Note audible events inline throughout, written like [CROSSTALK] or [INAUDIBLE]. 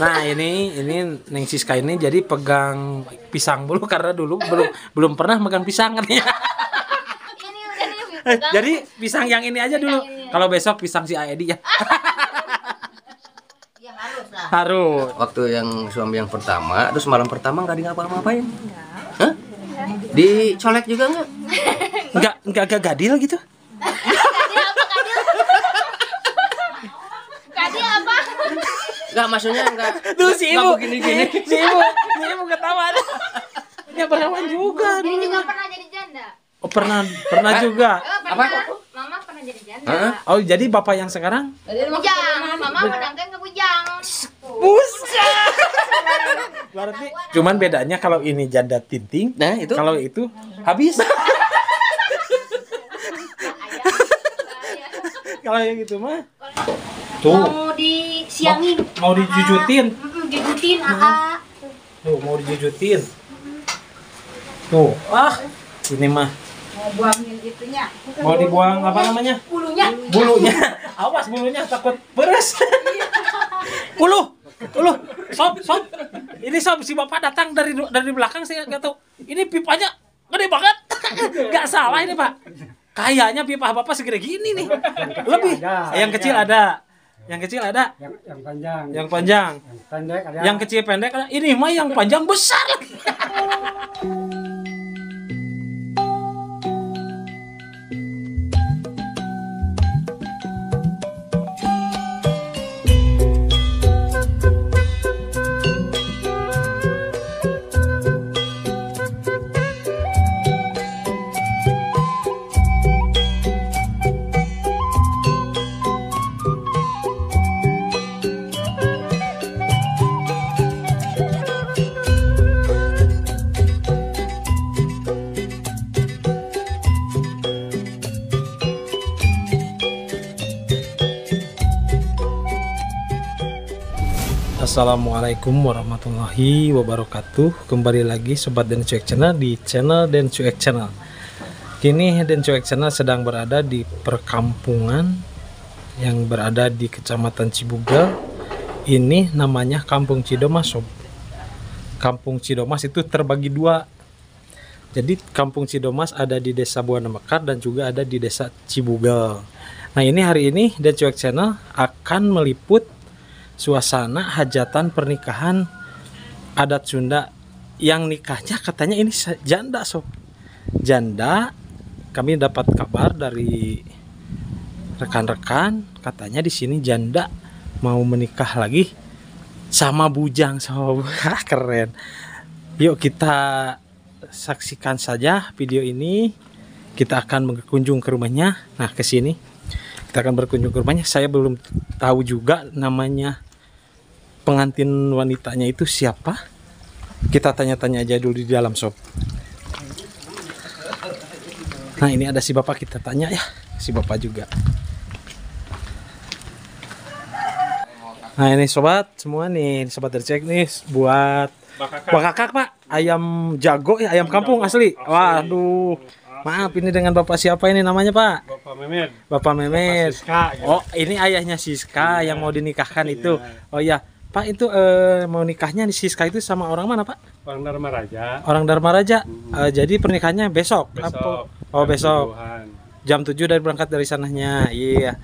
Nah ini ini Neng Siska ini jadi pegang pisang dulu karena dulu belum belum pernah megang pisang kan ya. Ini udah nih. pegang. Jadi pisang yang ini aja dulu. Kalau besok pisang si Aedi ya [LAUGHS] Ya harus lah. harus. Waktu yang suami yang pertama, terus malam pertama nggak di ngapa-ngapain? Hah? Dicolek juga nggak? Enggak enggak enggak gadil gitu. [LAUGHS] Kadil apa kadil? Kadil apa? Nggak maksudnya nggak. [LAUGHS] Tuh si ibu, begini-gini. [LAUGHS] si ibu, si ibu ketawa. [LAUGHS] Ya perawan juga Ini juga pernah jadi janda. Oh pernah pernah juga. Oh, pernah. Mama pernah jadi janda. Hah? Oh jadi bapak yang sekarang? Bujang. Mama menangkan ke bujang. Buset. Berarti cuman bedanya kalau ini janda tinting, Nah itu. kalau itu habis. kalau yang itu mah tuh Mau disiangin. mau dijujutin. Mm-mm, Jujutin, AA. Tuh mau dijujutin. Tuh, ah ini mah mau buangin itunya mau dibuang apa namanya? bulunya Bulunya. [LAUGHS] Awas bulunya takut beres. [LAUGHS] Ulu, ulu, sob, sob. Ini sob si bapak datang dari dari belakang saya nggak tahu. Ini pipanya gede banget. [LAUGHS] Nggak salah ini pak. Kayaknya pipa bapak segede gini nih. Lebih. Yang kecil ada. Yang kecil ada. yang, yang panjang Yang panjang. yang pendek ada Yang kecil pendek ada. Ini mah yang panjang besar. [LAUGHS] Assalamualaikum warahmatullahi wabarakatuh. Kembali lagi Sobat Den Cuek Channel di channel Den Cuek Channel. Kini Den Cuek Channel sedang berada di perkampungan Yang berada di kecamatan Cibugal Ini namanya Kampung Cidomas Sob. Kampung Cidomas itu terbagi dua. Jadi Kampung Cidomas ada di desa Buana Mekar dan juga ada di desa Cibugal Nah ini hari ini Den Cuek Channel akan meliput suasana hajatan pernikahan adat Sunda. Yang nikahnya katanya ini janda sob. Janda kami dapat kabar dari rekan-rekan katanya di sini janda mau menikah lagi sama bujang sob. [LAUGHS] Keren. Yuk kita saksikan saja video ini. Kita akan berkunjung ke rumahnya. Nah ke sini. Kita akan berkunjung ke rumahnya. Saya belum tahu juga namanya pengantin wanitanya itu siapa? Kita tanya-tanya aja dulu di dalam sob. Nah ini ada si bapak kita tanya ya. Si bapak juga. Nah ini sobat semua nih. Sobat dari cek nih buat Pak kakak pak. Ayam jago ya ayam kampung asli. Waduh. Maaf ini dengan bapak siapa ini namanya pak? Bapak Mehmet Bapak Memes. Siska, gitu. Oh, ini ayahnya Siska yang mau dinikahkan itu. Oh iya, Pak itu eh, mau nikahnya di Siska itu sama orang mana, Pak? Bang Dharma Raja Orang Dharma Raja. Eh, jadi pernikahannya besok. besok Apa? Oh, besok. Tuhan Jam 7 dari berangkat dari sananya. Iya.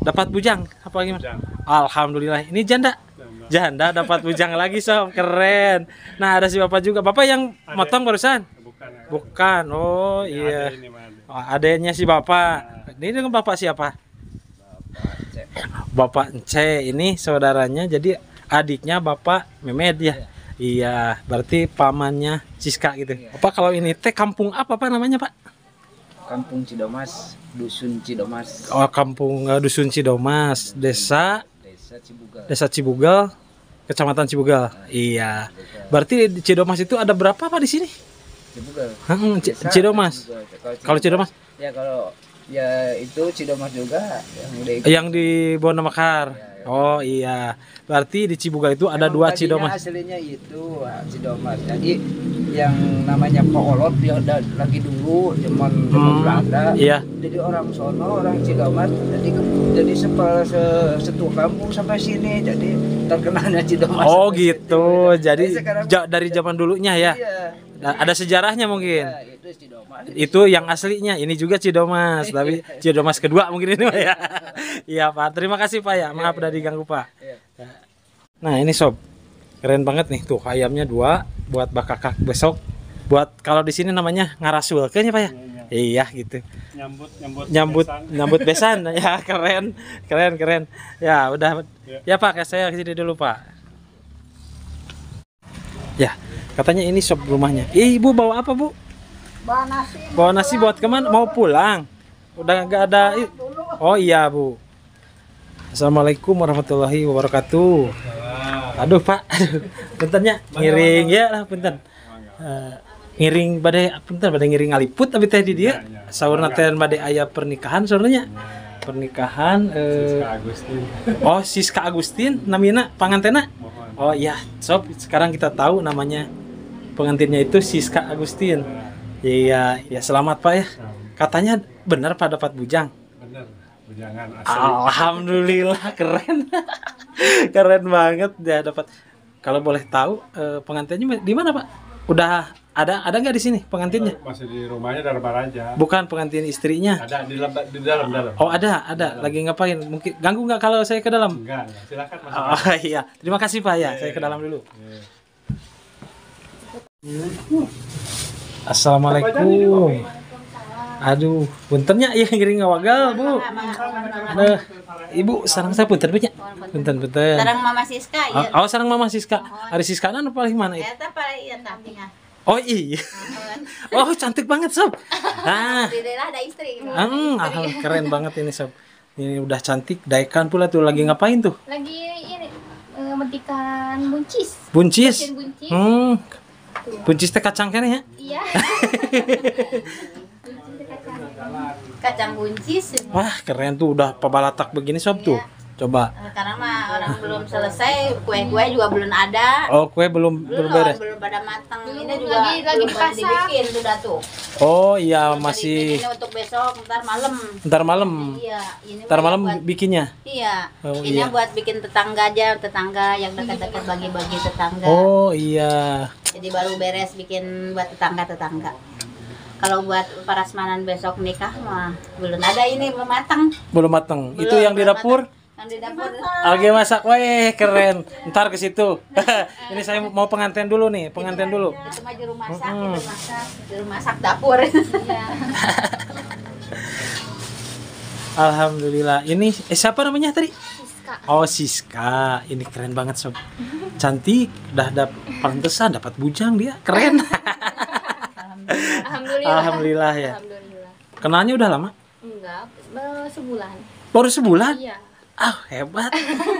Dapat bujang apa gimana? Bujang. Alhamdulillah. Ini janda. Janda dapat bujang [LAUGHS] lagi, Sob. Keren. Nah, ada si Bapak juga. Bapak yang Ada. motong barusan? bukan Bukan. Oh, iya. ini ada. Oh, adanya si Bapak. Ini dengan Bapak siapa? Bapak Ence ini saudaranya jadi adiknya Bapak Memed ya. Iya, berarti pamannya Siska gitu. Apa kalau ini teh kampung apa Pak namanya Pak? Kampung Cidomas, Dusun Cidomas, Oh, kampung eh, Dusun Cidomas, Desa Desa Cibugal. Desa Cibugal, Kecamatan Cibugal. Iya. Berarti di Cidomas itu ada berapa Pak di sini? Cibugal. Hmm, Desa Cidomas. Cibugal. Kalau Cidomas Ya kalau ya itu Cidomas juga yang ikut. yang di Bonamekar. Oh iya. Berarti di Cibugal itu ada Emang dua Cidomas. Aslinya itu ah, Cidomas. Jadi yang namanya Kolot dia udah lagi dulu zaman zaman Hmm. Belanda. Iya. Jadi orang sono, orang Cidomat, jadi jadi sepel se- setua kampung sampai sini. Jadi terkenalnya Cidomat. Oh gitu. situ. Jadi sekarang- ja- dari zaman dulunya ya. Iya. Ada sejarahnya mungkin. Iya, Cidomat. Itu yang aslinya. Ini juga Cidomas, tapi [LAUGHS] Cidomas kedua mungkin ini Pak ya. Iya Pak. Terima kasih Pak ya. Maaf udah diganggu Pak. Iya. Nah ini sob, keren banget nih tuh ayamnya dua buat bakakak besok. Buat kalau di sini namanya ngarasul kayaknya Pak ya. Iya gitu. Nyambut nyambut. Nyambut besan. nyambut [LAUGHS] besan ya keren keren keren. Ya udah ya Pak saya ke sini dulu Pak. Ya katanya ini sob rumahnya. Ih, Ibu bawa apa Bu? Bawa nasi. Bawa nasi buat ke mana? Mau pulang? Udah nggak ada. Oh iya bu. Assalamualaikum warahmatullahi wabarakatuh. Aduh pak, [LAUGHS] aduh, puntennya ngiring ya lah punten. Eh, ngiring badai punten badai ngiring ngaliput tapi teh di dia sahur teh badai ayah pernikahan sebenarnya pernikahan eh, Agustin. [LAUGHS] oh Siska Agustin namina pangantena Mohon. oh iya sob sekarang kita tahu namanya pengantinnya itu Siska Agustin iya ya selamat pak ya. Katanya benar pak dapat bujang? Bener. Bujangan asli. Alhamdulillah [LAUGHS] keren. Keren banget ya dapat. Kalau boleh tahu eh, pengantinnya di mana pak? Udah ada ada nggak di sini pengantinnya? Masih di rumahnya Dharma Raja. bukan pengantin istrinya. Ada di dalam di dalam dalam. oh ada ada. Lagi ngapain? Mungkin ganggu nggak kalau saya ke dalam? Enggak, silakan masuk. Oh [LAUGHS] iya, terima kasih Pak ya. Saya ke dalam dulu. Assalamualaikum. Aduh, puntennya iya ngiring ngawagal, Bu. Aduh, Ibu, sarang saya punten punya. Punten, punten. Sarang Mama Siska ya. Oh, oh, sarang Mama Siska. Hari Siska nan paling mana? Eta iya tampingan. Oh iya. [LAUGHS] Oh, cantik banget, Sob. Ah, ada istri. hmm, keren banget ini, Sob. Ini udah cantik, daikan pula tuh lagi ngapain tuh? Lagi ini eh, metikan buncis. Buncis. Buncis. Hmm. Buncis teh kacang kene ya? Iya. [LAUGHS] Kacang buncis. Wah keren tuh udah pabalatak begini sob tuh. Coba. Eh, Karena mah orang belum selesai, kue-kue juga belum ada. Oh kue belum belum Belum, beres. belum pada matang. Ini juga lagi- lagi belum dibikin sudah tuh. Oh iya Tadi masih bikinnya untuk besok, ntar malam. ntar malam. Iya, ini Ntar malam buat bikinnya. Iya, Oh, ini iya. buat bikin tetangga aja, tetangga yang dekat-dekat bagi-bagi tetangga. Oh iya. Jadi baru beres bikin buat tetangga-tetangga. Kalau buat parasmanan besok nikah mah belum ada ini belum matang. Belum mateng. Itu Belum, yang di belum dapur. matang. Yang di dapur. Lagi masak, weh keren. Ntar ke situ. [LAUGHS] Ini saya mau pengantin dulu nih, pengantin dulu. Itu mah juru masak, juru masak, juru masak dapur. [LAUGHS] Alhamdulillah. Ini eh, siapa namanya tadi? Siska. Oh Siska, ini keren banget sob. Cantik, udah dapat pantesan dapat bujang dia, keren. [LAUGHS] Alhamdulillah. Alhamdulillah ya. Alhamdulillah. Kenalnya udah lama? Enggak, baru sebulan. Baru sebulan? Iya. Ah hebat.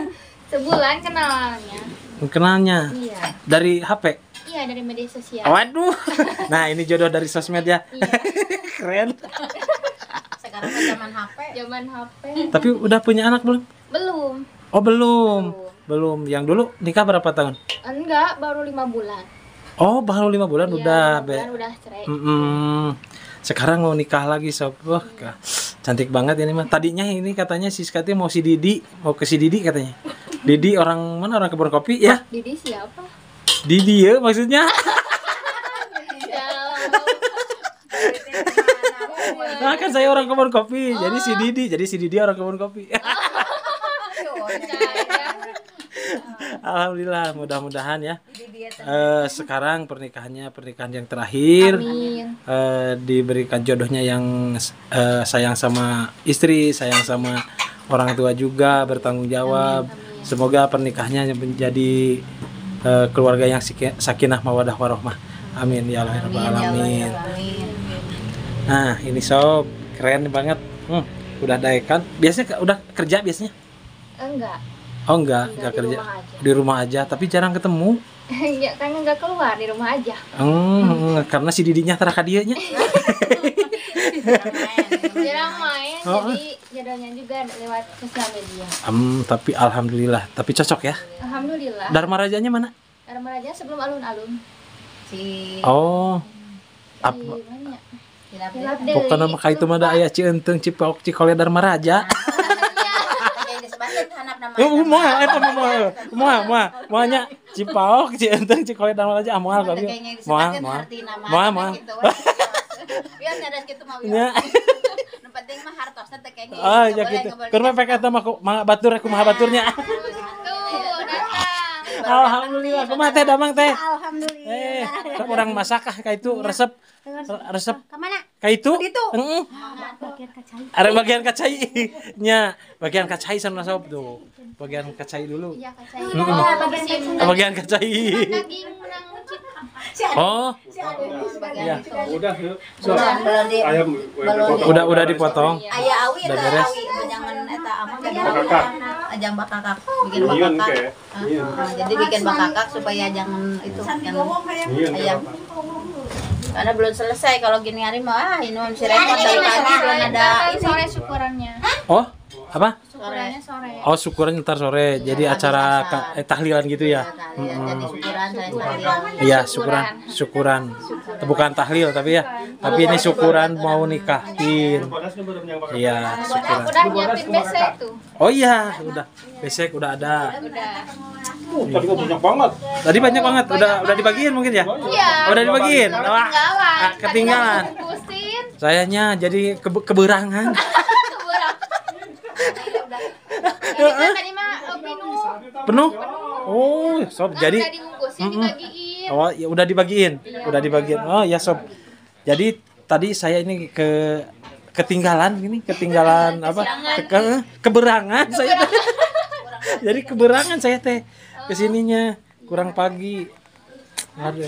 [LAUGHS] Sebulan kenalnya. Kenalnya Iya. dari HP. Iya dari media sosial. Waduh. [LAUGHS] Nah ini jodoh dari sosmed ya. Iya. [LAUGHS] keren. Sekarang zaman HP. Zaman HP Tapi udah punya anak belum? belum. Oh belum. Belum. Yang dulu nikah berapa tahun? Enggak, baru lima bulan. Oh baru lima bulan Iya, udah. bulan udah cerai. Mm-mm. Sekarang mau nikah lagi sob. Wah, ka- cantik banget ini mah. Tadinya ini katanya si Skati mau si Didi, mau ke si Didi katanya. Didi orang mana orang kebun kopi ya? Didi siapa? Didi ya maksudnya. Ya, Nah, kan saya orang kebun kopi. Jadi si Didi, jadi si Didi orang kebun kopi. [LAUGHS] Alhamdulillah, mudah-mudahan ya. Eh, sekarang pernikahannya pernikahan yang terakhir. Amin. eh, diberikan jodohnya yang eh, sayang sama istri, sayang sama orang tua juga, bertanggung jawab. Semoga pernikahannya menjadi eh, keluarga yang sakinah mawadah warohmah. Amin ya Allah ya Rabbal alamin. Amin. Nah, ini sob, keren banget. Hmm, udah daekan. Biasanya udah kerja biasanya? Enggak. Oh enggak, enggak, Enggak, di kerja. rumah aja. Di rumah aja, tapi jarang ketemu. [LAUGHS] ya kan enggak keluar di rumah aja. Hmm, karena si didinya teraka dianya. Jarang main, Oh. jadi jodohnya juga lewat sosial media. Hmm, tapi alhamdulillah, tapi cocok ya. Alhamdulillah. Dharma rajanya mana? Dharma Raja sebelum alun-alun. Si Oh. Apa? Deh. deh. Pokoknya mah itu mah da aya Cienteng Cipaok Cikole Dharma Raja. Yang nama. Ya moal eta mah moal. Moal moal. Moalnya Cipaok Cienteng Cikole Dharma Raja ah, moal. Kayaknya Moal moal. Moal. Gitu, nyadas gitu mah. Nu penting mah hartosna teh kayaknya. Ah ya gitu. boleh Keur mah pek eta [LAUGHS] mah batur aku mah baturnya. Alhamdulillah. Kumaha teh damang teh? Alhamdulillah. Eh, sok urang masak ah ka itu resep. Resep Ke mana? Ka itu. Itu. Heeh. Bagian kacai. Ada bagian kacai. Nya, bagian kacai sama sob tuh. Bagian kacai dulu. Iya, kacai. Oh, bersihin. Bagian kacai. Oh, Bagian itu. Udah di Ayam udah udah dipotong. Aya awi Udah beres? awi jangan eta apa Bakakak. ajang bakakak bikin Nyiun bakakak. jadi bikin bakakak supaya jangan itu Nyiun ke ayam. Karena belum selesai kalau gini hari mah ah ini mah si repot dari pagi belum ada ini. sore syukurannya. Oh, apa? Syukurannya sore. Oh, syukuran ntar sore. Jadi Iya, acara ka- eh, tahlilan gitu ya. Kalian jadi syukuran. Iya, syukuran, syukuran. Bukan tahlil tapi ya. Tapi ini syukuran mau nikahin. Iya, syukuran. Udah nyiapin besek tuh. Oh iya, udah. Besek udah ada. Udah. Uh, tadi kok banyak banget. Tadi banyak banget. Udah udah dibagiin mungkin ya? Iya. Oh, udah dibagiin. Wah, Ketinggalan. ah, ketinggalan. Sayanya jadi kebe- keberangan. [LAUGHS] Jadi kan tadi mah eh, penuh. Penuh? Oh, sob. Kan Jadi dibagiin. Oh, ya udah dibagiin. Udah dibagiin. Oh, ya sob. Jadi tadi saya ini ke ketinggalan ini, ketinggalan [LAUGHS] apa? Ke, keberangan saya. teh. [LAUGHS] Jadi keberangan saya teh ke sininya kurang pagi. Aduh.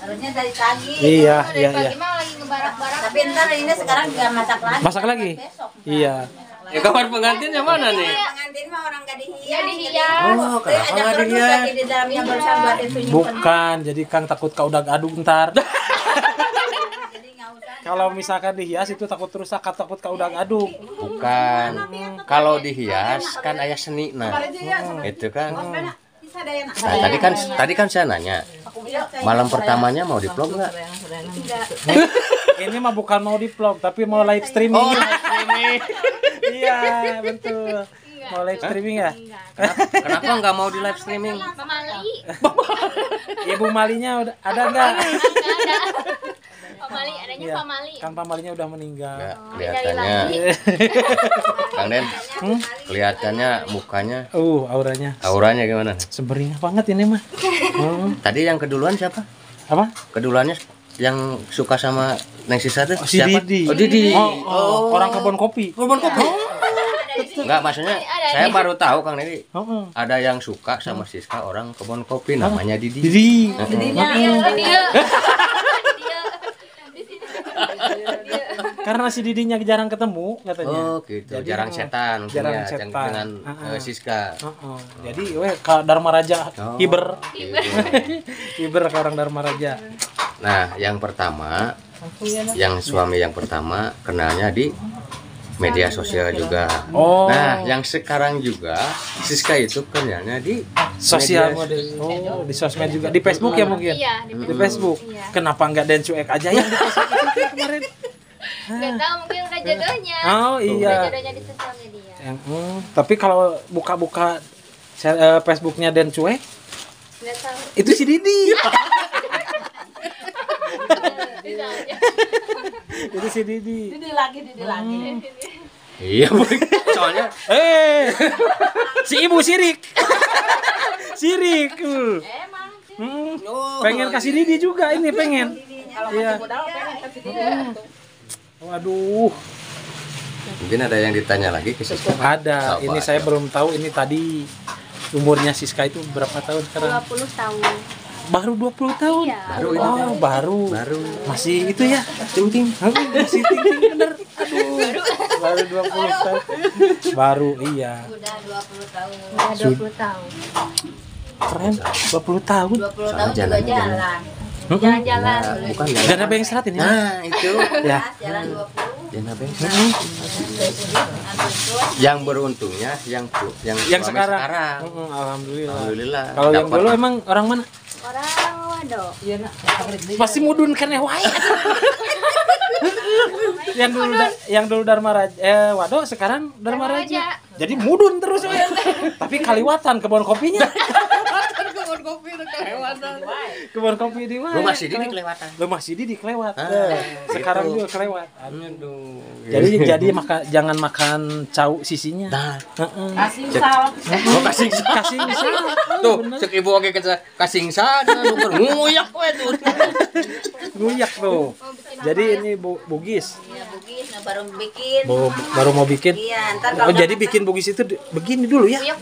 Harusnya dari pagi. Iya, Dari iya, pagi iya. mah lagi ngebarak-barak. Tapi ntar ini sekarang nggak masak lagi. Masak lagi? Besok. Iya. Ya kamar pengantinnya mana nih? Pengantin mah orang gak dihias. Ya dihias. Oh, kenapa kerdus dihias? di dalamnya berusaha buat itu. Bukan, jadi Kang takut kau udah gaduh ntar. [LAUGHS] [LAUGHS] Kalau misalkan dihias itu takut rusak, takut kau udah gaduh. Bukan. Kalau dihias kan ayah seni nah. Itu kan. Nah, tadi kan tadi kan saya nanya. Malam pertamanya mau di vlog nggak? Ini mah bukan mau di vlog, tapi mau live streaming. Oh, live streaming. iya, betul. Mau live streaming ya? Kenapa nggak mau di live streaming? Ibu Malinya udah ada nggak? ada. Pamali, adanya Iya. pamali. Kan Pamalinya udah meninggal. Nggak, kelihatannya. [LAUGHS] Kang Den, kelihatannya mukanya, Uh, auranya auranya gimana? seberingah banget ini mah. Hmm. Tadi yang keduluan siapa? Apa? Keduluannya yang suka sama Neng Sisa tuh Oh, si siapa? Didi. Oh, Didi. Oh, oh, orang kebun kopi. Kebun kopi. Enggak, maksudnya saya baru tahu Kang Dedi. Oh, oh. Ada yang suka sama Siska orang kebun kopi namanya Didi. Didi. [LAUGHS] Karena si Didinya jarang ketemu katanya. Oh, gitu. Jadi, jarang oh, setan jarang ya, setan. dengan Ah, eh, Siska. Oh, oh. Jadi, weh, ke Dharma Raja Oh. hiber, Gitu. [LAUGHS] hiber ke orang Dharma Raja. Nah, yang pertama, yang suami yang pertama kenalnya di media sosial juga. Oh. Nah, yang sekarang juga Siska itu kenalnya di Sosial media- model. Oh, di sosmed juga, di Facebook ya mungkin. Iya, di Di Facebook. Iya. Kenapa nggak Dan Cuek aja yang di Facebook itu kemarin? Gak tahu mungkin udah jodohnya. Oh Udah iya. jodohnya di sosial media. Yang, hmm, tapi kalau buka-buka eh, Facebooknya Dan Cuek, Gak tahu. itu si Didi. [LAUGHS] Itu si Didi. Didi lagi, Didi lagi. Iya, soalnya Eh, si ibu sirik. sirik. uh. Hmm, pengen kasih Didi juga ini pengen. Iya. Hmm. Waduh, mungkin ada yang ditanya lagi ke Siska. ada. Apa? Ini saya belum tahu ini tadi umurnya Siska itu berapa tahun sekarang? 20 tahun. Baru 20 tahun. Iya. Baru ini. Oh, baru. Baru. Masih itu ya, ting-ting. Masih ting-ting bener. Aduh. Baru 20 tahun. Baru iya. Udah 20 tahun. Udah 20 tahun. Keren. 20 tahun. 20 tahun juga jalan-jalan. jalan. Jalan-jalan. Nah, bukan ya. Dan ada yang serat ini. Nah, itu. [LAUGHS] Ya. Jalan 20. Dana Bengkel. Yang beruntungnya yang yang, Yang sekarang. sekarang. Mm, Alhamdulillah. Alhamdulillah. Kalau yang dulu emang orang mana? Orang Wado. Pasti mudun kene wae. [LAUGHS] yang dulu da- yang dulu Dharma Raja eh waduh sekarang Dharma Raja. Jadi mudun terus. Tapi kaliwatan kebun kopinya. [LAUGHS] kebun kopi di mana? Rumah Sidi di kelewatan. Rumah Sidi di kelewat. Ah, sekarang gitu. juga kelewat. Aduh. Jadi jadi maka jangan makan cau sisinya. Nah, Heeh. Kasih sal. oh, kasing sa. Kasih misal. Tuh, cek ibu oke ke kasing sa, nuker nguyak we tuh. Nguyak tuh. Jadi ini Bu Bugis. Iya, bugis nah, baru bikin. Baru, baru mau bikin. Iya, ntar Oh, jadi bikin bugis itu begini dulu ya. Iya.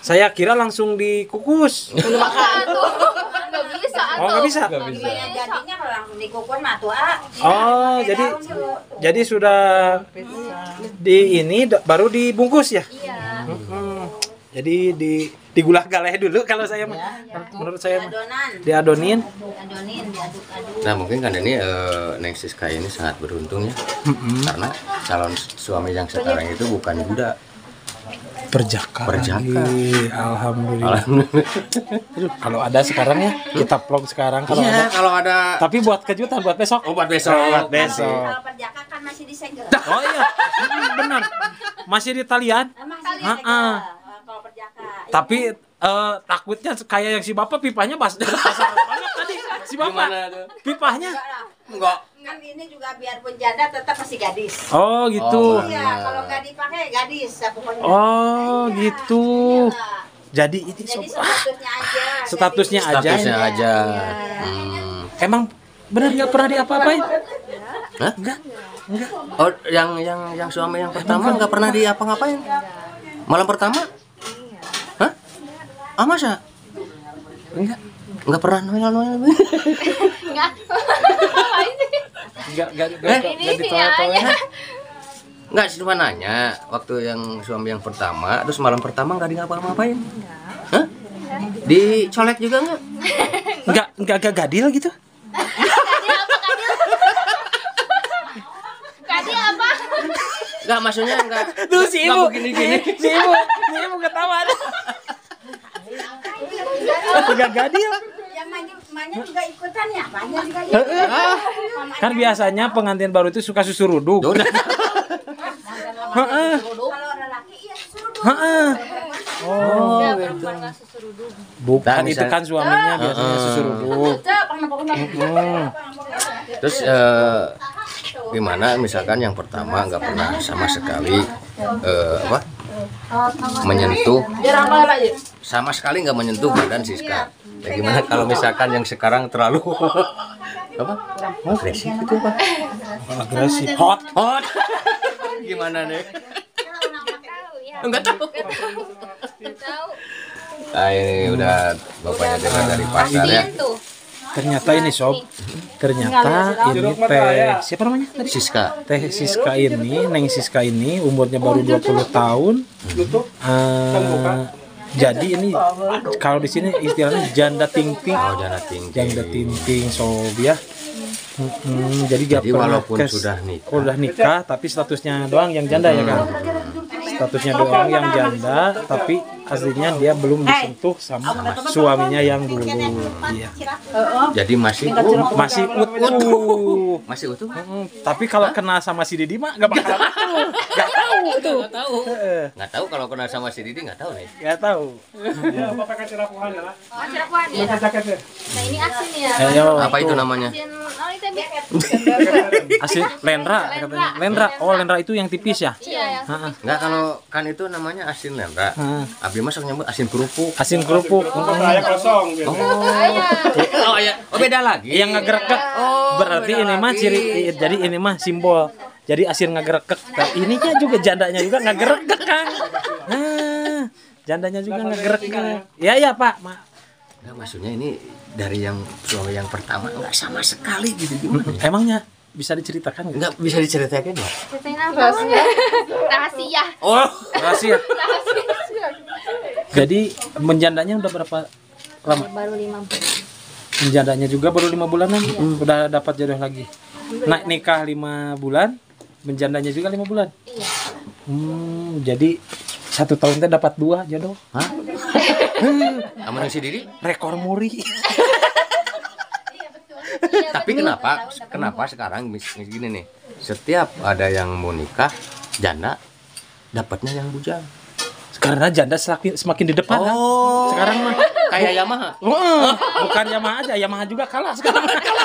Saya kira langsung dikukus. Nggak bisa. Oh, nggak bisa. Gimana jadinya kalau langsung dikukur mah tuh ah. Oh, Pakai jadi daun jadi sudah di ini baru dibungkus ya. Iya. Hmm. Jadi di digulak galeh dulu kalau saya mah. Menurut saya mah. Adonan. Diadonin. Adonin diaduk-aduk. Nah mungkin kan ini eh, Neng Siska ini sangat beruntung ya karena calon suami yang sekarang itu bukan Buddha Perjaka. Perjaka. lagi. Alhamdulillah. Aduh, kalau ada sekarang ya, kita vlog sekarang kalau ada. Iya kalau ada Tapi buat kejutan buat besok. obat besok Buat besok. Kalau perjaka kan masih disegel. Oh iya, Hmm, benar. Masih di talian. Ah, Masih Ah, ah. Kalau perjaka. Tapi eh, takutnya kayak yang si bapak pipanya pas pasaran banget tadi. Si bapak Gimana tuh? pipahnya. Enggak. Kan ini juga biarpun janda tetap masih gadis. Oh gitu. Oh, Iya, kalau nggak dipakai gadis ya pokoknya. Oh Iya. gitu. Iya. Jadi ini Jadi statusnya aja. [LAUGHS] Statusnya Jadi- aja. Statusnya Iya, aja. iya. Hmm. emang benar nggak pernah diapa-apain? Hah? Enggak. Enggak. Oh, yang yang yang suami yang pertama nggak pernah diapa-ngapain? Malam pertama? Hah? Ah masa? Enggak. Enggak pernah noel-noel. [LAUGHS] Nggak. [LAUGHS] Ngapain sih? Enggak enggak enggak enggak sih ditoel-toel. aja. Enggak, cuma nanya waktu yang suami yang pertama, terus malam pertama nggak di ngapa-ngapain? Hah? Dicolek juga enggak? Enggak [LAUGHS] enggak enggak gadil gitu. Kadi apa? Enggak, maksudnya enggak. Tuh si enggak ibu. begini-gini. [LAUGHS] Si ibu, si ibu ketawa. Enggak gadil. Maju juga ikutan ya, banyak juga ikutan. Ah, Kan biasanya pengantin baru itu suka susu ruduk. [LAUGHS] Heeh. Kalau lelaki iya suruh. Heeh. Oh, susu bukan Nah, itu kan suaminya biasanya susu ruduk. Terus eh, gimana? Misalkan yang pertama nggak pernah sama sekali eh, apa menyentuh sama sekali nggak menyentuh badan Siska. Ya, gimana kalau misalkan yang sekarang terlalu [LAUGHS] apa agresif itu apa? Agresif, hot. Hot. [LAUGHS] gimana nih? tahu. Enggak tahu. Nggak tahu. Ah ini udah bapaknya dengar dari pasar ya. Ternyata ini sob, ternyata ini teh siapa namanya tadi? Siska. Teh Siska ini, Neng Siska ini umurnya baru 20 tahun. Eh, jadi ini kalau di sini istilahnya janda ting-ting. Oh jana tinggi. Janda ting-ting sob ya. Mm-mm, jadi Jadi walaupun kes- sudah nikah. udah nikah tapi statusnya doang yang janda ya kan statusnya doang yang janda tapi aslinya dia belum disentuh sama suaminya yang dulu. iya. Jadi masih masih utuh. Masih utuh. Mm, tapi kalau kena sama si Didi mah gak bakal utuh. Gak tahu. Tuh Nggak tahu. Heeh, Nggak tahu kalau kenal sama si Didi nggak tahu nih. gak tahu. Ya, Bapak kasih laporan ya lah. Oh, cirapuan ya. Pakai jaketnya. Nah, ini asin ya. Ayo, Apa itu. namanya? Asin, oh Lendra katanya. Lendra oh Lendra itu yang tipis ya? Iya. Enggak kalau kan itu namanya asin lendra. Heeh. Abdi masuk nyebut asin kerupuk. asin kerupuk Saya kosong. gitu. Oh iya, oh beda lagi. yang ngegerekek Oh, berarti ini mah ciri jadi ini mah simbol jadi asir ngegerekek nah, ininya juga jandanya juga ngegerekek kan nah, jandanya juga ngegerekek ya ya pak Ma. Enggak maksudnya ini dari yang suami yang pertama enggak sama sekali gitu gimana? ya? emangnya bisa diceritakan nggak? Enggak bisa diceritakan ya? ceritain apa? Rahasia. Oh, rahasia jadi menjandanya udah berapa lama Baru lima bulan. menjandanya juga baru lima bulanan udah dapat jodoh lagi naik nikah lima bulan menjandanya juga lima bulan Iya. hmm, jadi satu tahun teh dapat dua jodoh hah? [LAUGHS] Sama si Didi? rekor muri [LAUGHS] Tapi kenapa kenapa sekarang mis- gini nih? Setiap ada yang mau nikah janda dapatnya yang bujang. Karena janda semakin semakin di depan. Kang. Oh, Sekarang mah kayak Yamaha. Wah, bukan Yamaha aja, Yamaha juga kalah sekarang. kena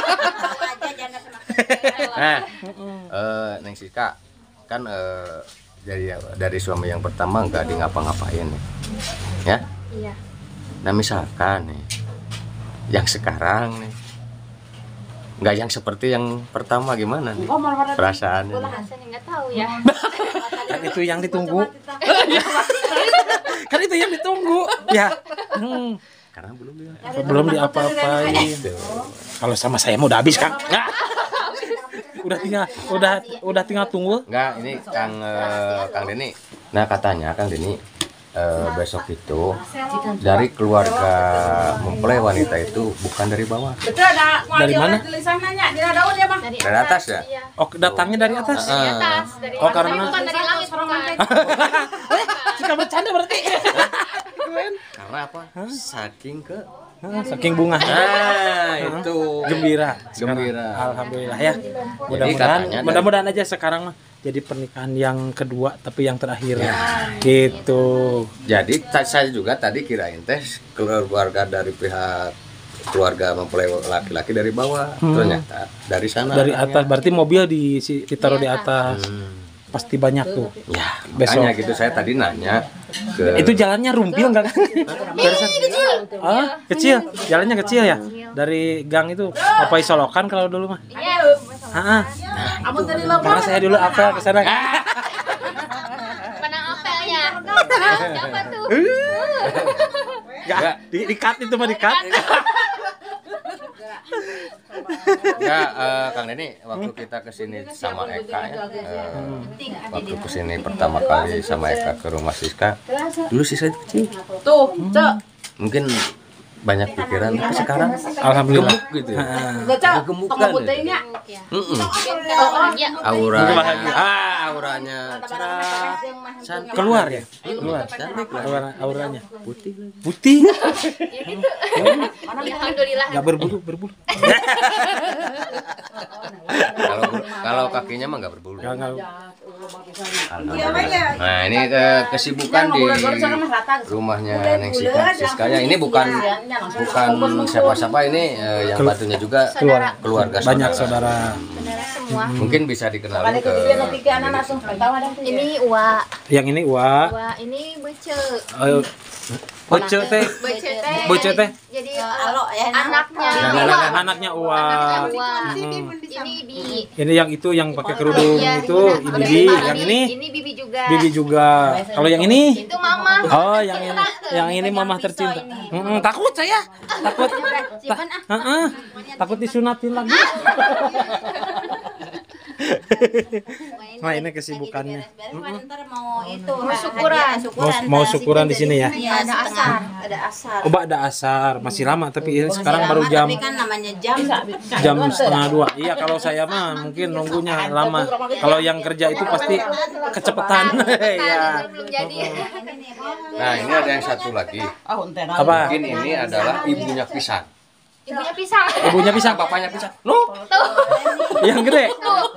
Nah, eh Neng Sika kan eh, dari dari suami yang pertama nggak di ngapa-ngapain nih. Ya. Iya. Nah, misalkan nih yang sekarang nih nggak yang seperti yang pertama gimana nih perasaannya? nih? Rasanya nggak tahu ya. [LAUGHS] kan itu yang ditunggu. [LAUGHS] kan itu yang ditunggu. Ya. Hmm, Karena belum dia. belum diapa-apain. Kalau sama saya mau udah habis, Kang. Nggak. Udah tinggal udah udah tinggal tunggu. Enggak, ini Kang eh, Kang Deni. Nah, katanya Kang Deni eh, besok itu dari keluarga mempelai wanita itu bukan dari bawah. Betul ada mau Dari mana? tulisannya dia daun ya bang. Dari, Dari atas ya? Iya. Oh, datangnya dari atas. Dari atas, dari Oh, atas. karena- bukan dari langit bukan. [LAUGHS] Suka bercanda berarti. [LAUGHS] Karena apa? Saking ke Saking bunganya. Nah, itu Gembira. sekarang. Gembira. Alhamdulillah ya. Mudah-mudahan mudah-mudahan aja sekarang mah jadi pernikahan yang kedua tapi yang terakhir. Gitu. Jadi saya juga tadi kirain teh keluarga dari pihak keluarga mempelai laki-laki dari bawah. Ternyata dari sana. Dari atas berarti mobil di si- ditaruh di atas. Hmm. Pasti banyak tuh. Ya, Besok. makanya gitu saya tadi nanya ke Itu jalannya rumpil enggak kan? Barusan. Ah, kecil. Jalannya kecil ya. Dari gang itu Papai Solokan kalau dulu mah. Iya. Ah, ah. Lo Karena saya dulu apel ke sana. Menang apelnya. Siapa tuh? Enggak, di, di cut itu mah di cut. Ya, eh, Kang Deni, waktu kita ke sini sama Eka ya, eh, waktu ke sini pertama kali sama Eka ke rumah Siska, dulu Siska kecil, tuh, cok. mungkin banyak pikiran, tapi sekarang Alhamdulillah. gemuk gitu ya. Kegemukan ya. Ya. Mm-mm. Bahagia. Auranya, ah, auranya cerah, cantik. Keluar ya? Keluar. Cantik lah. Aura, auranya. Putih lagi. Putih. [LAUGHS] Alhamdulillah. Enggak berbulu, berbulu. Kalau kalau kakinya mah nggak berbulu. Enggak enggak. Alhamdulillah. Nah ini ke kesibukan di rumahnya Neng Siska. Siska ya ini bukan bukan siapa-siapa ini eh, yang batunya juga Keluar. keluarga Banyak saudara. saudara. Semua. Mungkin bisa dikenalin ke Ini Uwa. Yang ini Wa. Uwa ini Bece. Ayo. Bocil teh. Bece teh. Jadi alo ya anaknya nah, nah. Anaknya. Anaknya Uwa. Hmm. Ini Bi. Ini yang itu yang pakai kerudung Iya, itu ini Bibi. Bibi. Yang ini Ini Bibi juga. Bibi juga. Kalau yang ini Itu Mama. Oh, yang ini, yang ini mama tercinta. Mm-mm, takut saya, takut. Ta- Heeh. takut disunatin lagi. [LAUGHS] nah ini kesibukannya. ntar mau itu Mau syukuran. Mau, mau syukuran di sini ya. Iya, ada asar ada asar Oh, Mbak, ada asar, masih lama tapi ini sekarang baru jam tapi kan namanya jam jam setengah dua. Iya kalau saya mah mungkin nunggunya lama. Kalau yang kerja itu pasti kecepatan. Iya. [LAUGHS] Belum jadi. Nah ini ada yang satu lagi. Apa? Mungkin ini adalah ibunya pisang. Ibunya pisang. Ibunya pisang. Bapaknya pisang. Loh. Yang gede.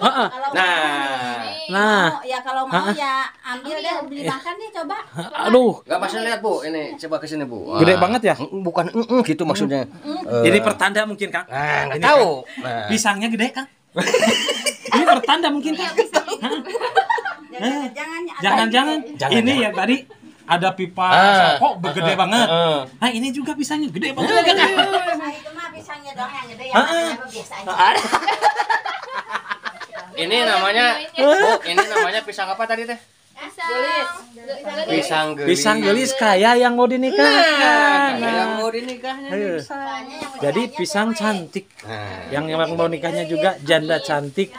Heeh. Nah. Nah, ya kalau mau ya ambil deh beli makan deh coba aduh. Gak masih lihat bu, ini coba ke sini bu. Gede banget ya? Bukan mm, mm, gitu maksudnya. Eh, Jadi pertanda mungkin Kang. Nah, nggak Ini tahu. kan Nah. Pisangnya gede Kang. Ini pertanda mungkin Kang. jangan jangan Jangan-jangan Jangan, ini jangan. ya tadi ada pipa Ah. kok gede banget. Ah. Nah, ini juga pisangnya gede banget. nah, itu mah pisangnya dong yang gede yang mah biasa aja [LAUGHS] Ini namanya, bu, ini namanya pisang apa tadi teh? Pisang. Gelis. Pisang gelis. Pisang gelis kaya yang mau Nah, dinikahkan. kayak yang mau dinikahnya Ayo. nih pisang. Jadi pisang cantik. Nah, Yang yang mau nikahnya juga janda cantik.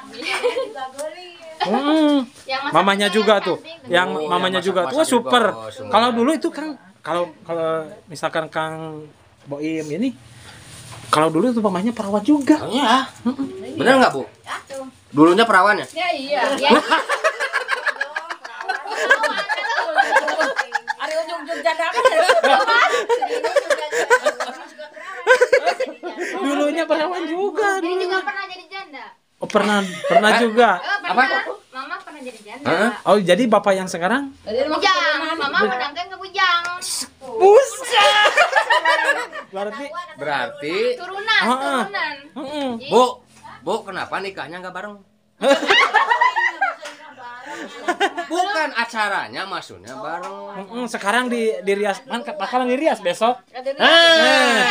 Hmm. Mamanya juga tuh. Yang Oh, mamanya yang juga tuh super. Oh. Kalau dulu itu Kang kalau kalau misalkan Kang Boim ini kalau dulu itu mamanya perawat juga. Oh, iya. Bener nggak bu? Dulunya perawannya. Ya iya. [LAUGHS] Ya. Ari ujung-ujung janda kan Dulunya perawan juga Dia juga pernah jadi janda. Oh, pernah pernah juga. Heeh. Oh, jadi bapak yang sekarang? Bujang. Mama menangkan ke bujang. Buset. Berarti Berarti Turunan, Ah, ah. turunan. Mm-mm. Bu, Bu kenapa nikahnya nggak bareng? [LAUGHS] Bukan acaranya maksudnya bareng. Mm-mm, sekarang di di Rias kan bakalan di Rias besok. Ah.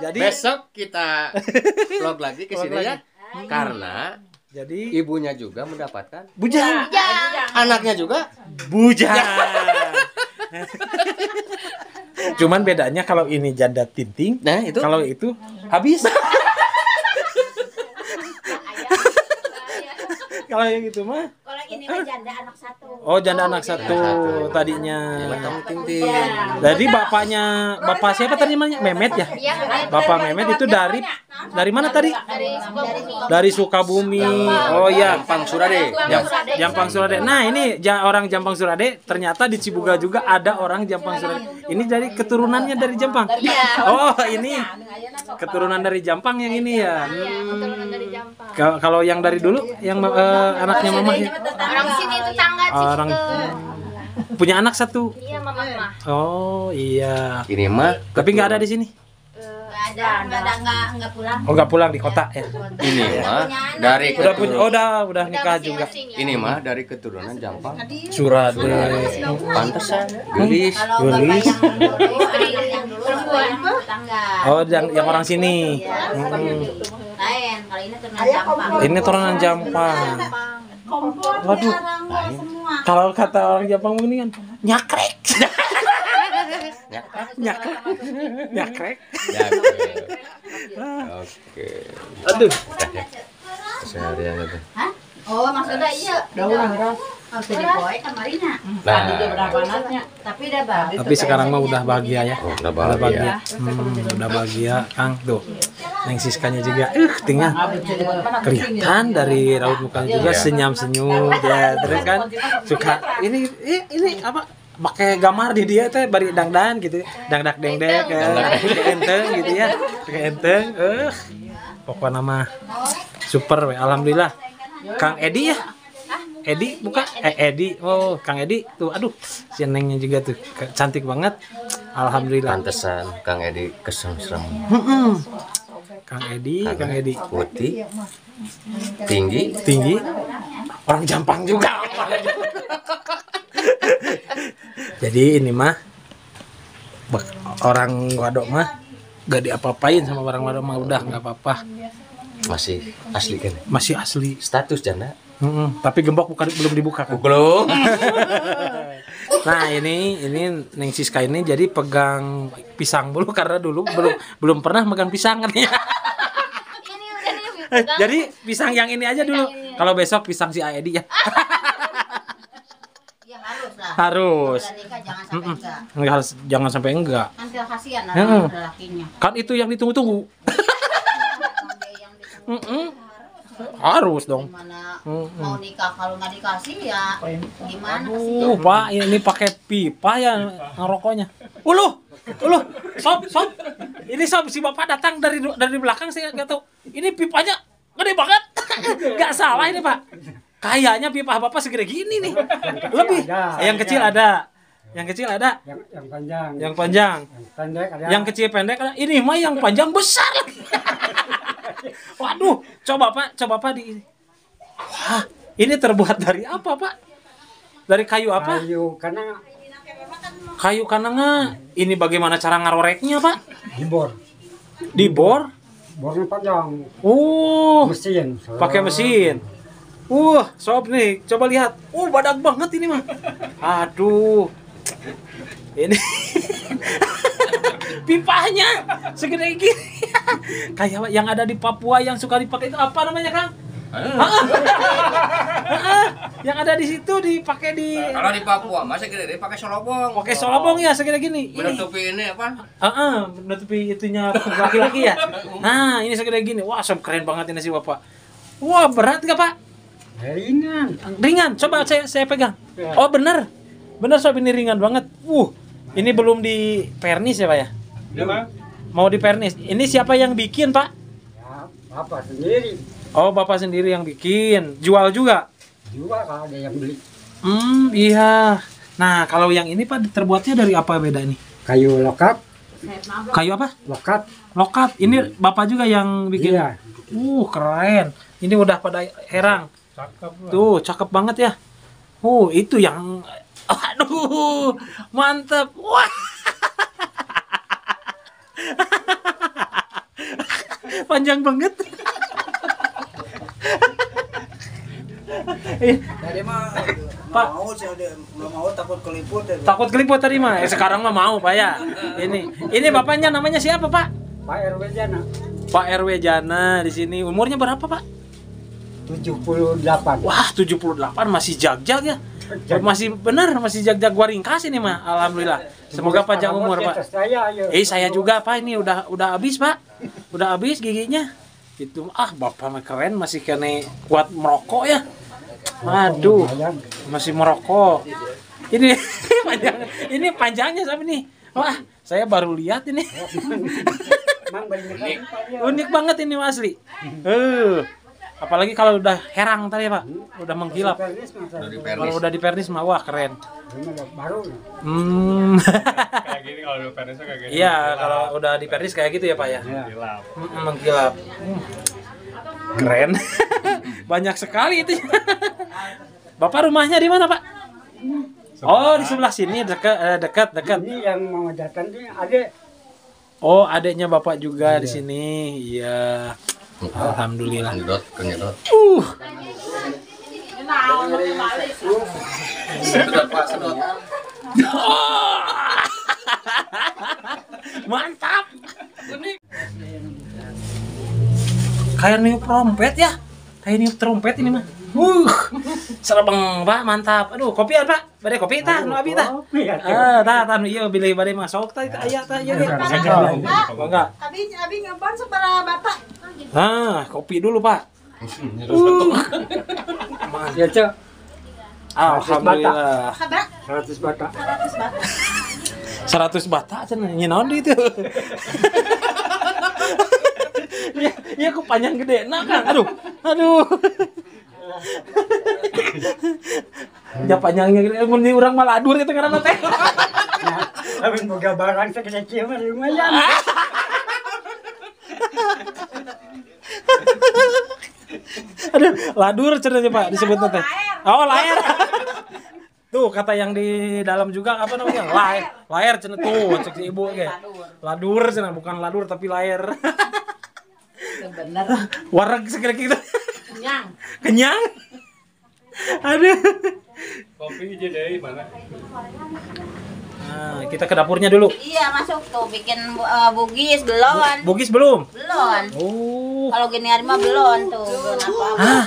Jadi Besok kita [LAUGHS] vlog lagi ke sini ya. Karena jadi ibunya juga mendapatkan, bujang. Bujang. anaknya juga. Bujang. Cuman bedanya kalau ini janda tinting, Nah, itu kalau itu habis. kalau yang itu mah ini mah janda anak satu. oh janda anak satu satu. tadinya. Betong ting Jadi bapaknya bapak siapa tadi namanya? Memet ya? Iya, Bapak Memet itu dari dari mana tadi? dari Sukabumi. Oh iya, Jampang Surade. Jam, Jampang Surade. Nah, ini orang Jampang Surade ternyata di Cibuga juga ada orang Jampang Surade. Ini dari keturunannya dari Jampang. Iya. Oh, ini keturunan dari Jampang yang ini ya. Iya, Jampang. Kalau kalau yang dari dulu yang eh, anaknya mama ya? Orang sini tetangga sih Orang ke punya anak satu. Iya, mama mah. Oh, iya. Ini mah Tapi nggak ada di sini. Nggak ada, nggak ada, nggak nggak pulang. Oh, nggak pulang di kota ya. ini mah dari Udah punya oh, udah udah nikah juga. Ya. ini mah dari keturunan Jampang. Surade. Pantesan gelis. Gelis. Oh, yang yang orang sini. Iya. Lain, kalau ini turunan Jampang. Ini turunan Jampang. Waduh. Kalau kata orang Jampang begini kan nyakrek. nyakrek. Nyakrek. Ya, Oke. Aduh. Seharian itu. Hah? Oh, maksudnya iya. Boy kamarina. Nah, Tapi udah bagus. Tapi sekarang mah udah bahagia ya. oh, udah Udah bahagia. bahagia. Hmm, udah bahagia, Kang. Tuh. Neng Siskanya juga. Eh, tinggal kelihatan dari raut mukanya juga senyum-senyum ya. Terus kan? Suka ini ini, ini apa? pakai gambar di dia teh bari dangdan gitu dangdak dengdek kayak enteng gitu ya. Kayak enteng eh. Pokoknya mah super we. Alhamdulillah. Kang Edi ya Edi bukan eh Edi. Oh Kang Edi. Tuh aduh si nengnya juga tuh. Cantik banget. Alhamdulillah. Pantesan Kang Edi kesemsem. Mm-mm. Kang Edi Kang Edi. Putih, tinggi, tinggi. Orang Jampang juga. Jadi ini mah orang wadok mah gak diapa-apain sama orang wadok mah. Udah nggak apa-apa. Masih asli kan? masih asli. Status janda. Tapi gembok bukan belum dibuka kan Belum. [LAUGHS] nah ini ini Neng Siska ini jadi pegang pisang dulu [LAUGHS] karena dulu belum belum pernah megang pisang. Kan [LAUGHS] ya Ini udah nih pegang. jadi pisang yang ini aja dulu. kalau besok pisang si Aedi ya. Ya harus lah. harus. Kalau nikah jangan sampai enggak. Harus jangan sampai enggak. Kan kasihan kan itu yang ditunggu-tunggu. Harus dong gimana Mm-mm. mau nikah kalau nggak dikasih ya gimana sih? Uh, Pak, ini pakai pipa ya ngerokoknya. Uluh, uluh, sob, sob. Ini sob si bapak datang dari dari belakang saya nggak tahu. Ini pipanya gede banget. [LAUGHS] Nggak salah ini pak. Kayaknya pipa bapak segede gini nih. Lebih. Yang kecil ada. Yang kecil ada. Yang, yang panjang, Yang panjang. pendek ada. Yang kecil pendek ada. Ini mah yang panjang besar. Waduh, coba pak, coba pak di ini. Wah, ini terbuat dari apa pak? Dari kayu apa? kayu karena kayu kananga. Ini bagaimana cara ngaroreknya pak? Dibor, dibor? Bornya panjang, oh mesin. pakai mesin. Wah sob nih. Coba lihat. Oh badak banget ini mah aduh. Ini [LAUGHS] pipanya segede gini [LAUGHS] kayak yang ada di Papua yang suka dipakai itu apa namanya kang Ah, yang ada di situ dipakai di Kalau di Papua masih gede pakai solobong. pakai solobong ya segede gini ini Menutupi ini apa? Heeh, menutupi itunya laki-laki ya. Nah, ini segede gini. Wah, sob keren banget ini sih Bapak. Wah, berat nggak Pak? Ringan. Ringan. Coba saya saya pegang. Oh, bener. Bener sob ini ringan banget. Uh, ini belum di pernis ya, Pak ya? Ya. Mau di pernis. Ini siapa yang bikin, Pak? Bapak sendiri. Oh, Bapak sendiri yang bikin. Jual juga? Juga kalau ada yang beli. Hmm, iya. Nah, kalau yang ini Pak terbuatnya dari apa beda nih? Kayu lokat, Kayu apa? lokat. Lokat. Ini Bapak juga yang bikin. Iya. Uh, keren. Ini udah pada herang. Tuh, cakep banget ya. Oh, itu yang [LAUGHS] Aduh, mantep. Wah. [LAUGHS] Panjang banget. Eh, Tadi mah Pak. mau sih mau takut keliput. ya. Takut keliput tadi mah. Eh, sekarang mah mau, Pak ya. Ini, ini bapaknya namanya siapa, Pak? Pak RW Jana. Pak RW Jana di sini. Umurnya berapa, Pak? 78. Wah, 78 masih jag-jag ya. Masih benar, masih jag-jag gua ringkas ini mah. Alhamdulillah. Semoga panjang umur, Pak. Ayo. Eh, saya juga, Pak. Ini udah udah habis, Pak. Udah habis giginya. Itu ah, Bapak mah keren masih kene kuat merokok ya. Aduh, masih merokok. Ini [LAUGHS] panjang ini panjangnya sampai nih. Wah, saya baru lihat ini. [LAUGHS] Ya. Unik banget ini asli. Eh, apalagi kalau udah herang tadi, Pak. Udah mengkilap. Kalau udah di pernis mah wah keren. Baru. Hmm. [LAUGHS] kayak gini kalau di Parisnya kayak gini Iya, kalau udah di pernis kayak gitu ya, Pak ya. Ya. Mm, mengkilap. Hmm. Keren. [LAUGHS] Banyak sekali itu. Bapak rumahnya di mana, Pak? Oh, di sebelah sini dekat eh, dekat dekat. Ini yang mau datang ini ada Oh, adiknya Bapak juga di sini. Iya. Alhamdulillah. Nyedot, kenyedot. Uh, Sedot Pak, sedot. mantap. Kayak niup trompet ya. Kayak niup trompet ini mah. Uh, serabang Pak, mantap. Aduh, kopi Pak? Badai kopi tah, nu abi tah. kopi ya. Ah, tah, tah, iya bilih badai masuk tah, tah, aya tah, ge. Oh, enggak. Abi abi ngapain sabaraha batak? Ah, kopi dulu, Pak. Uh. Ya, Cok. Alhamdulillah. 100 bata. 100 bata cenah nyenaon di itu. ya, ya kok panjang gede nah kan. Aduh. Aduh. ya panjangnya gede mun di urang malah adur itu karena teh. Tapi boga barang sekecil mah lumayan. [LAUGHS] [LAUGHS] Aduh, ladur cenah Pak disebutnya teh. Oh, layar. [LAUGHS] Tuh kata yang di dalam juga apa namanya? Layar. Layar cenah tuh cek si ibu ge. Ladur cenah bukan ladur tapi layar. bener [LAUGHS] Wareg segala gitu. Kenyang. Kenyang. Aduh. kopi aja dari mana Nah, kita ke dapurnya dulu. iya masuk tuh bikin eh, bugis belon Bugis belum? belon Oh. kalau gini hari mah belon tuh belon Ah,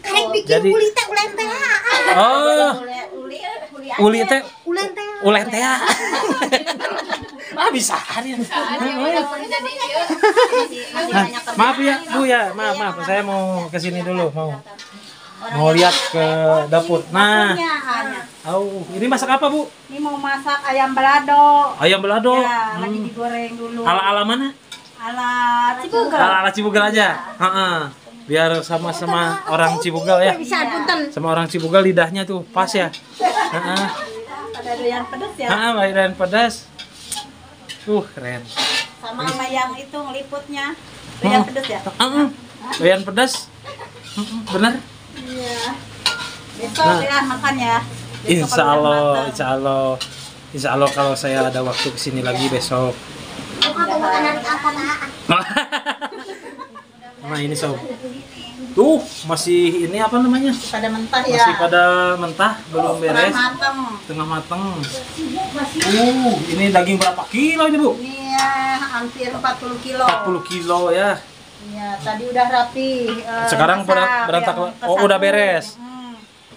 karek bikin jadi uli teh ulen teh Oh, uli uli uli uli teh ulen teh ulen teh. [LAUGHS] Ah, bisa hari. Maaf ya, Bu ya. Maaf, maaf. Saya mau ke sini dulu, mau mau lihat ke dapur. Nah, oh, ini masak apa, Bu? ini mau masak ayam balado Ayam belado. ya lagi Hmm. digoreng dulu Ala-ala mana? ala cibugal Ala-ala Cibugal aja. Heeh. Biar sama-sama orang Cibugal ya. bisa punten Sama orang Cibugal lidahnya tuh pas ya. Heeh. ada doyan pedes ya Heeh, dan pedas. Uh, keren. sama sama yang itu ngeliputnya doyan pedes ya Heeh. Doyan pedas. Heeh, Bener? Iya. Besok ya makan ya. Besok Insya Allah, insya Allah, insya Allah kalau saya ada waktu ke sini lagi besok. [LAUGHS] Nah ini sob, tuh masih ini apa namanya? pada mentah ya. Masih pada mentah, belum beres, matang tengah mateng. Uh, ini daging berapa kilo ini bu? ini ya hampir 40 kilo. 40 kilo ya. Iya, tadi udah rapi. eh, Sekarang masak, ber- berantak- ke oh, udah beres. Hmm.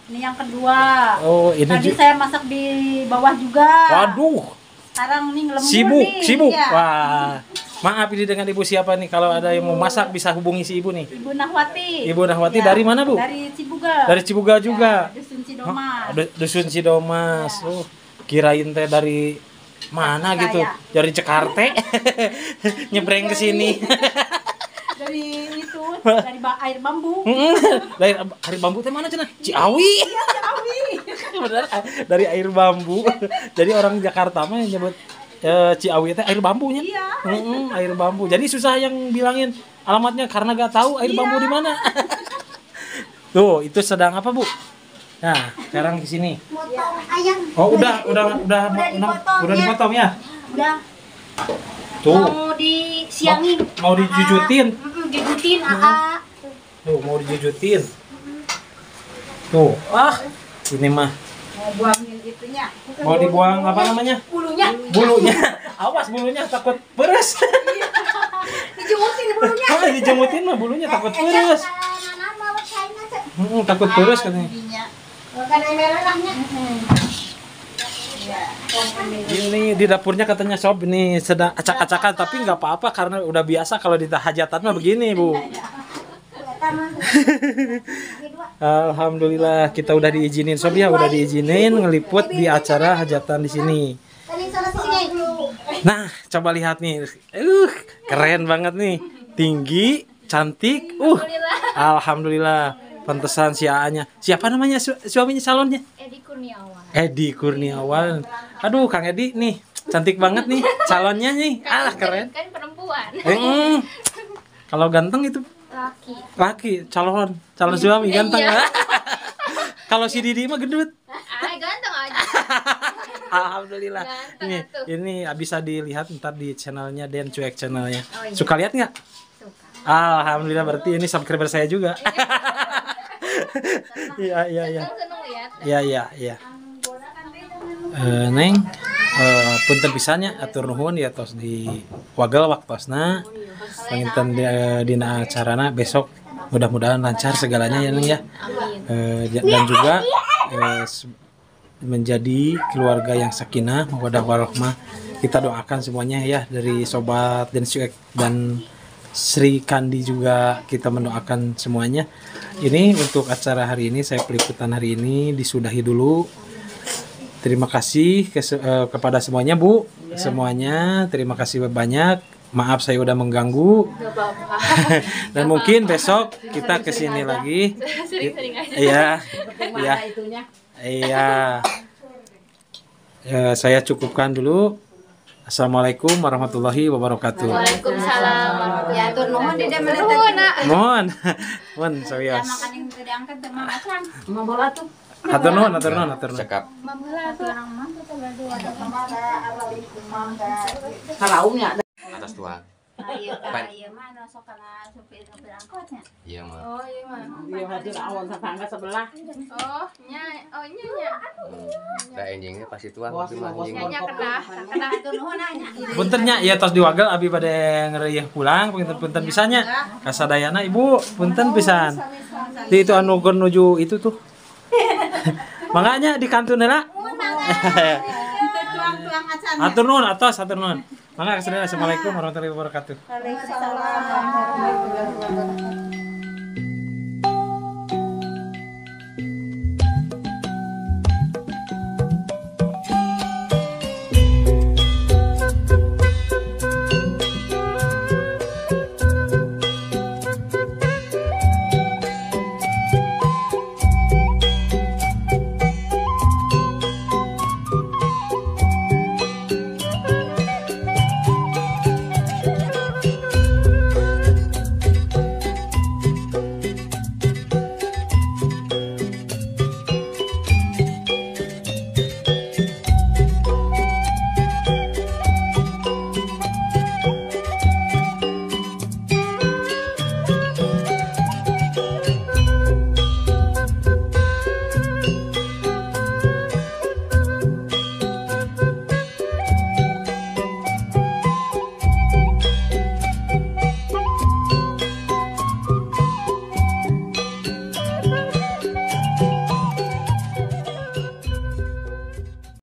Ini yang kedua. Oh ini Tadi saya masak di bawah juga. Waduh, Sekarang ini ngelembur sibuk, nih. sibuk. Iya. Wah, maaf ini dengan ibu siapa nih? Kalau ada yang mau masak bisa hubungi si ibu nih. Ibu Nahwati. Ibu Nahwati Iya. dari mana bu? Dari Cibugal. Dari Cibugal juga. Ya, Dusun Cidomas. Du- Dusun Cidomas. Oh, kirain teh dari mana Saya. gitu? Dari Jakarta. [LAUGHS] Nyebreng ke sini. [LAUGHS] Dari itu, [LAUGHS] dari ba- air bambu. dari air bambu teh mana cenah Ciawi. [LAUGHS] bener. Dari air bambu. [LAUGHS] Jadi orang Jakarta mah yang nyebut eh, Ciawi teh air bambunya. Mm-mm, air bambu. Jadi susah yang bilangin alamatnya karena gak tahu air bambu di mana. Tuh itu sedang apa bu? Nah sekarang ke sini. Motong ayam. oh udah udah udah udah, udah dipotong ya. Udah tuh. Mau disiangin. mau dijujutin Mm-mm, Dijujutin, aa. tuh mau dijujutin tuh ah ini mah Mau buangin itunya. mau dibuang apa namanya Bulunya. bulunya awas bulunya takut peres Dijumutin bulunya. kalau dijemutin mah bulunya takut peres Hmm, takut peres katanya Bukan emelelahnya. Ini di dapurnya katanya sob ini sedang acak-acakan tapi nggak apa-apa karena udah biasa kalau di hajatan mah begini bu [LAUGHS] Alhamdulillah kita udah diizinin sob ya udah diizinin ngeliput di acara hajatan di sini Nah, coba lihat nih. Uh, keren banget nih. Tinggi, cantik. Uh. Alhamdulillah. Pantesan si A-nya. Siapa namanya su- suaminya salonnya? Edi Kurniawan. Edi Kurniawan. Aduh, Kang Edi nih. Cantik banget nih calonnya nih. Ah, keren. Kan perempuan. Hmm. Kalau ganteng itu Laki. laki, calon, calon suami ganteng. Iya. [LAUGHS] Kalau si Didi mah gendut. Ah, ganteng aja. [LAUGHS] Alhamdulillah. Ganteng Ini atuh. ini bisa dilihat ntar di channelnya Den Cuek channelnya. Oh, iya. Suka lihat nggak? Suka. Alhamdulillah berarti ini subscriber saya juga. Iya [LAUGHS] iya iya. Lihat. Iya iya iya. Eh, Neng, eh, punten pisannya atur nuhun ya tos di wagel waktosna. Panginten di, eh, dina acarana besok mudah-mudahan lancar segalanya ya Neng ya. Ja- dan juga se- menjadi keluarga yang sakinah mawadah warahmah. Kita doakan semuanya ya dari sobat dan Syuek dan Sri Kandi juga kita mendoakan semuanya. Ini untuk acara hari ini saya peliputan hari ini disudahi dulu. Terima kasih ke- eh, kepada semuanya Bu, semuanya terima kasih banyak. Maaf saya udah mengganggu. [LAUGHS] Dan mungkin besok kita ke sini lagi. [LAUGHS] Sering-sering aja. Iya, iya, iya. Ya, saya cukupkan dulu. Assalamualaikum warahmatullahi wabarakatuh. Waalaikumsalam. Ya tur nuhun di dia mana Nuhun. Mohon, [LAUGHS] mohon serius. makan yang diangkat teh mah acan. Mau bola tuh. Atur nuhun, atur nuhun, atur nuhun. cekap Karaungnya. atas tua Ayo ayo mah anu sok kana supir supir angkotnya. iya mah Oh, iya mah. Dia hadir tetangga sebelah. Oh, nya. Oh, nya nya. da enjingnya pasti tua pasti mah anjing Nya kenah. Kenah. Tur nuhun anya. Puntennya ya tos diwagel abi pada ngereyeh pulang punten punten bisanya kasadayana ibu punten pisan di itu anu nuju itu tuh [LAUGHS] makanya di kantun acan. atur nuhun atos atur mangga kasadayana assalamualaikum warahmatullahi wabarakatuh Waalaikumsalam warahmatullahi wabarakatuh.